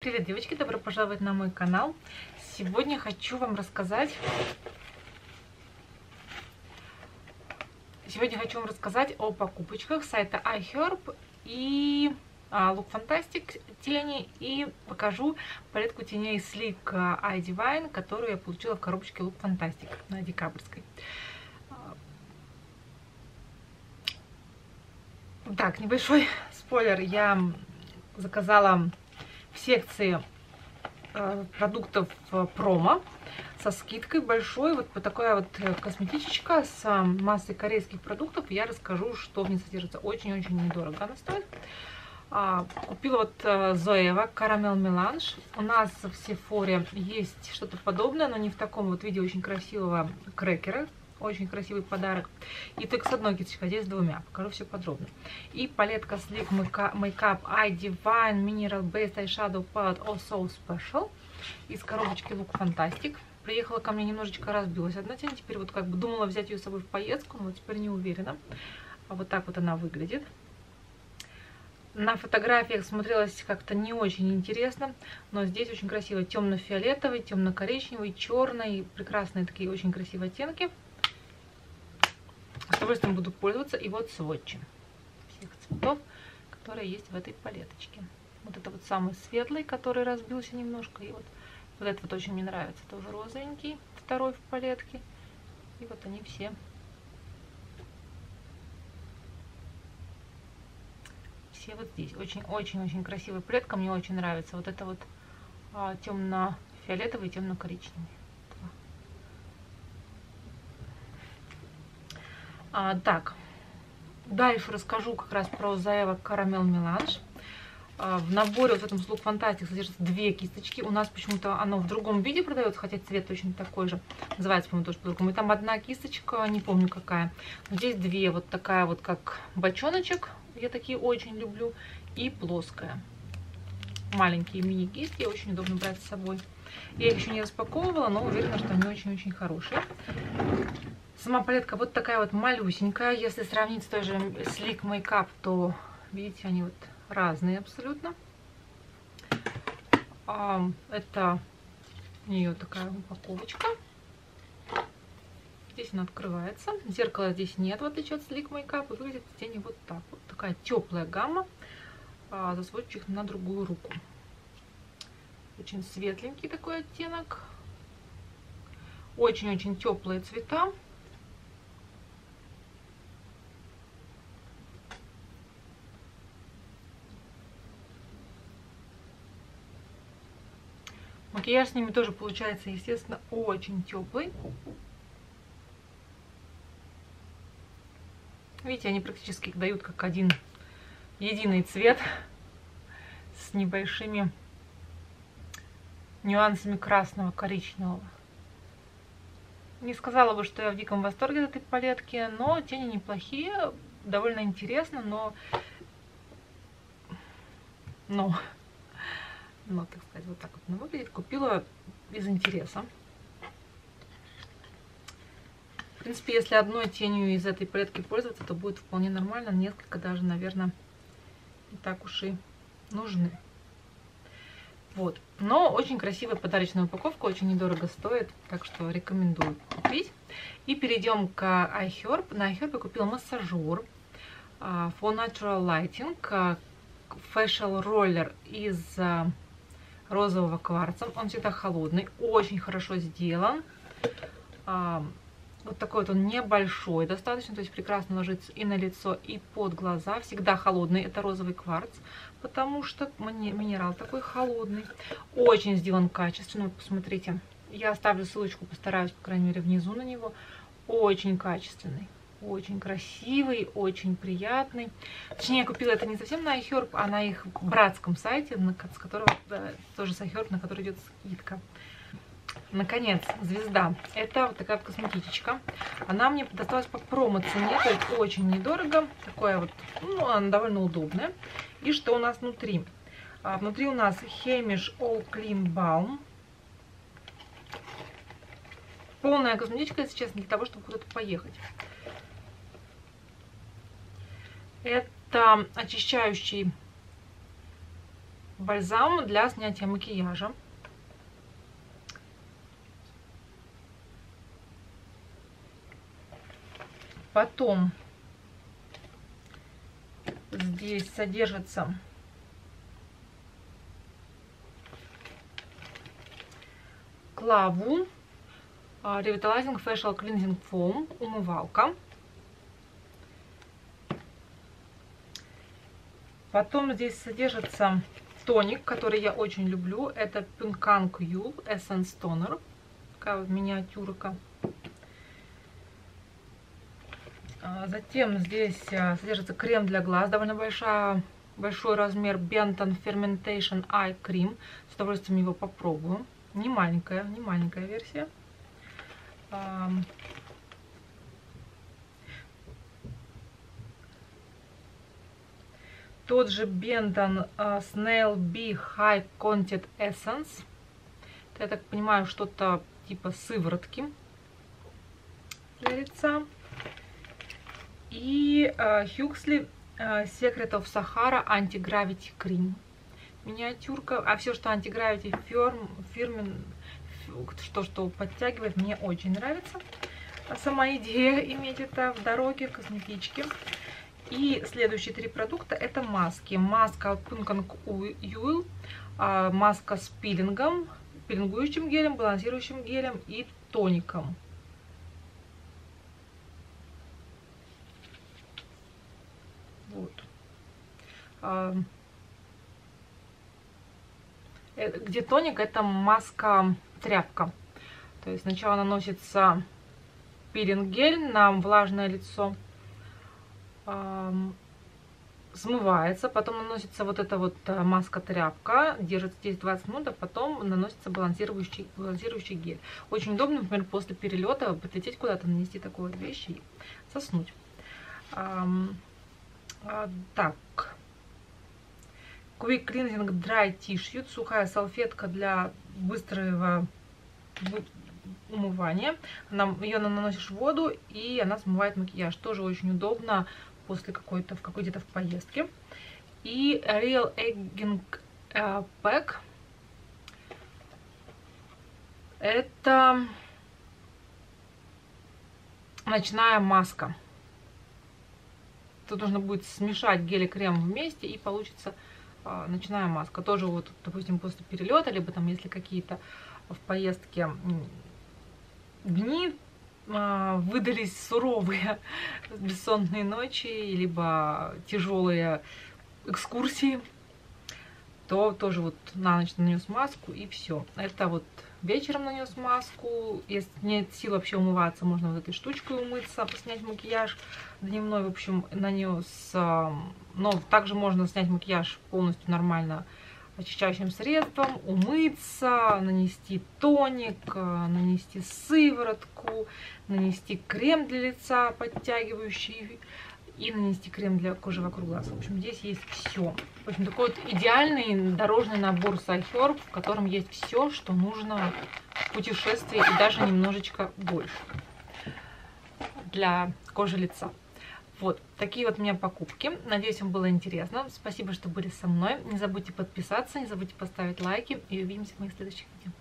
Привет, девочки! Добро пожаловать на мой канал. Сегодня хочу вам рассказать... Сегодня хочу вам рассказать о покупочках сайта iHerb и а, Look Fantastic тени и покажу палетку теней Sleek Eye Divine, которую я получила в коробочке Look Fantastic на декабрьской. Так, небольшой спойлер. Я заказала секции э, продуктов э, промо со скидкой большой. Вот такая вот э, косметичечка с массой корейских продуктов. Я расскажу, что в ней содержится. Очень-очень недорого она стоит. А, купила вот Зоева карамел меланж. У нас в Сефоре есть что-то подобное, но не в таком вот виде очень красивого крекера очень красивый подарок. И только с одной кисточкой, а здесь с двумя. Покажу все подробно. И палетка Sleek Makeup Eye Divine Mineral Based Eyeshadow Palette Oh So Special. Из коробочки Look Fantastic. Приехала ко мне, немножечко разбилась одна тень. Теперь вот как бы думала взять ее с собой в поездку, но теперь не уверена. А вот так вот она выглядит. На фотографиях смотрелась как-то не очень интересно, но здесь очень красиво темно-фиолетовый, темно-коричневый, черный, прекрасные такие очень красивые оттенки. С удовольствием буду пользоваться. И вот сводчи всех цветов, которые есть в этой палеточке. Вот это вот самый светлый, который разбился немножко. И вот, вот этот вот очень мне нравится. Тоже розовенький, второй в палетке. И вот они все. Все вот здесь. Очень-очень-очень красивая палетка. Мне очень нравится. Вот это вот а, темно-фиолетовый, темно-коричневый. А, так, дальше расскажу как раз про Заева Карамел Меланж. А, в наборе вот в этом Look Fantastic содержится две кисточки. У нас почему-то оно в другом виде продается, хотя цвет точно такой же. Называется, по-моему, тоже по-другому. И там одна кисточка, не помню какая. Здесь две. Вот такая вот, как бочоночек. Я такие очень люблю. И плоская. Маленькие мини-кисти. Очень удобно брать с собой. Я их еще не распаковывала, но уверена, что они очень-очень хорошие. Сама палетка вот такая вот малюсенькая. Если сравнить с той же Sleek Makeup, то, видите, они вот разные абсолютно. А, это у нее такая упаковочка. Здесь она открывается. Зеркала здесь нет, в отличие от Sleek Makeup. Выглядит тени вот так. Вот такая теплая гамма. А, засводчик на другую руку. Очень светленький такой оттенок. Очень-очень теплые цвета. Макияж с ними тоже получается, естественно, очень теплый. Видите, они практически дают как один единый цвет с небольшими нюансами красного, коричневого. Не сказала бы, что я в диком восторге от этой палетки, но тени неплохие, довольно интересно, но... Но ну, так сказать, вот так вот она выглядит. Купила из интереса. В принципе, если одной тенью из этой палетки пользоваться, то будет вполне нормально. Несколько даже, наверное, не так уж и нужны. Вот. Но очень красивая подарочная упаковка, очень недорого стоит, так что рекомендую купить. И перейдем к iHerb. На iHerb я купила массажер For Natural Lighting, Facial Roller из uh, розового кварца. Он всегда холодный, очень хорошо сделан. А, вот такой вот он небольшой достаточно, то есть прекрасно ложится и на лицо, и под глаза. Всегда холодный, это розовый кварц, потому что минерал такой холодный. Очень сделан качественно, посмотрите. Я оставлю ссылочку, постараюсь, по крайней мере, внизу на него. Очень качественный. Очень красивый, очень приятный. Точнее, я купила это не совсем на iHerb, а на их братском сайте, с которого да, тоже с iHerb, на который идет скидка. Наконец, звезда. Это вот такая косметичка. Она мне досталась по промо-цене, то есть очень недорого. Такое вот, ну, она довольно удобная. И что у нас внутри? А, внутри у нас Hamish All Clean Balm. Полная косметичка, если честно, для того, чтобы куда-то поехать. Это очищающий бальзам для снятия макияжа. Потом здесь содержится Клаву Revitalizing Facial Cleansing Foam умывалка. Потом здесь содержится тоник, который я очень люблю. Это Pinkang Yule Essence Toner. Такая вот миниатюрка. А, затем здесь а, содержится крем для глаз, довольно большая, большой размер Benton Fermentation Eye Cream. С удовольствием его попробую. Не маленькая, не маленькая версия. Тот же Benton Snail Bee High Content Essence. Это, я так понимаю, что-то типа сыворотки для лица. И Huxley Secret of Sahara Anti-Gravity Cream. Миниатюрка. А все, что Anti-Gravity фирм, фирмен, что, что подтягивает, мне очень нравится. А сама идея иметь это в дороге, косметички. И следующие три продукта это маски. Маска от Punkan Oil, а, маска с пилингом, пилингующим гелем, балансирующим гелем и тоником. Вот. А, э, где тоник, это маска тряпка. То есть сначала наносится пилинг-гель на влажное лицо, смывается, потом наносится вот эта вот э, маска-тряпка, держится здесь 20 минут, а потом наносится балансирующий, балансирующий гель. Очень удобно, например, после перелета подлететь куда-то, нанести такую вот вещь и соснуть. А, так. Quick Cleansing Dry Tissue, сухая салфетка для быстрого умывания. Она, ее наносишь в воду, и она смывает макияж. Тоже очень удобно после какой-то в какой то в поездке. И Real Egging uh, Pack. Это ночная маска. Тут нужно будет смешать гель и крем вместе, и получится э, ночная маска. Тоже вот, допустим, после перелета, либо там, если какие-то в поездке дни выдались суровые бессонные ночи, либо тяжелые экскурсии, то тоже вот на ночь нанес маску и все. Это вот вечером нанес маску. Если нет сил вообще умываться, можно вот этой штучкой умыться, снять макияж дневной. В общем, нанес. А, но также можно снять макияж полностью нормально очищающим средством, умыться, нанести тоник, э, нанести сыворотку, нанести крем для лица подтягивающий и нанести крем для кожи вокруг глаз. В общем, здесь есть все. В общем, такой вот идеальный дорожный набор Сайхерб, в котором есть все, что нужно в путешествии и даже немножечко больше для кожи лица. Вот, такие вот у меня покупки. Надеюсь, вам было интересно. Спасибо, что были со мной. Не забудьте подписаться, не забудьте поставить лайки. И увидимся в моих следующих видео.